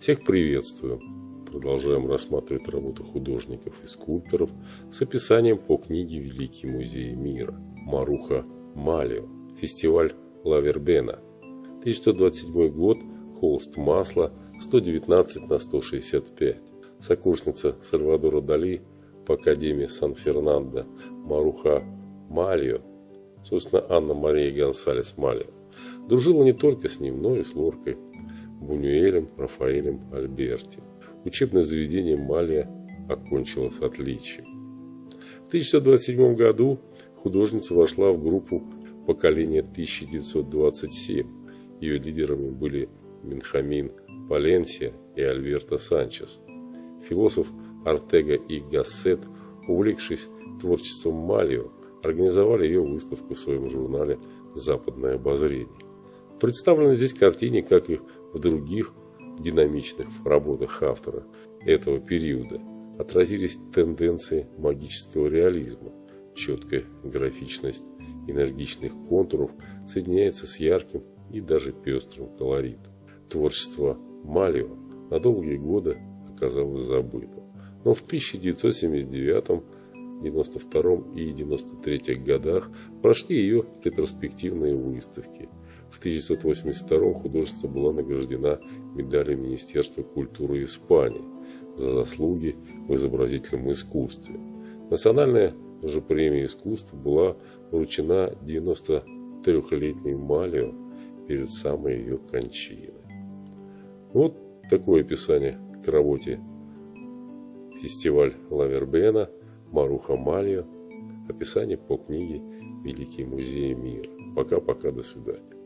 Всех приветствую! Продолжаем рассматривать работу художников и скульпторов с описанием по книге «Великий музей мира» Маруха Малио, фестиваль Лавербена, 1127 год, холст масла 119 на 165. Сокурсница Сальвадора Дали по Академии Сан-Фернандо Маруха Малио, собственно, Анна-Мария Гонсалес Малио, дружила не только с ним, но и с Лоркой, Бунюэлем, Рафаэлем, Альберти. Учебное заведение Малия окончило с отличием. В 1927 году художница вошла в группу поколения 1927. Ее лидерами были Минхамин Паленсия и Альберто Санчес. Философ Артега и Гассет, увлекшись творчеством Малио, организовали ее выставку в своем журнале «Западное обозрение». Представлены здесь картины, как и в других динамичных работах автора этого периода, отразились тенденции магического реализма, четкая графичность энергичных контуров соединяется с ярким и даже пестрым колоритом. Творчество Малио на долгие годы оказалось забытым. Но в 1979, 92 и 93 годах прошли ее ретроспективные выставки. В 1982 художница была награждена медалью Министерства культуры Испании за заслуги в изобразительном искусстве. Национальная же премия искусства была вручена 93-летней Малио перед самой ее кончиной. Вот такое описание к работе фестиваль Лавербена, Маруха Малио, описание по книге «Великий музей мира». Пока-пока, до свидания.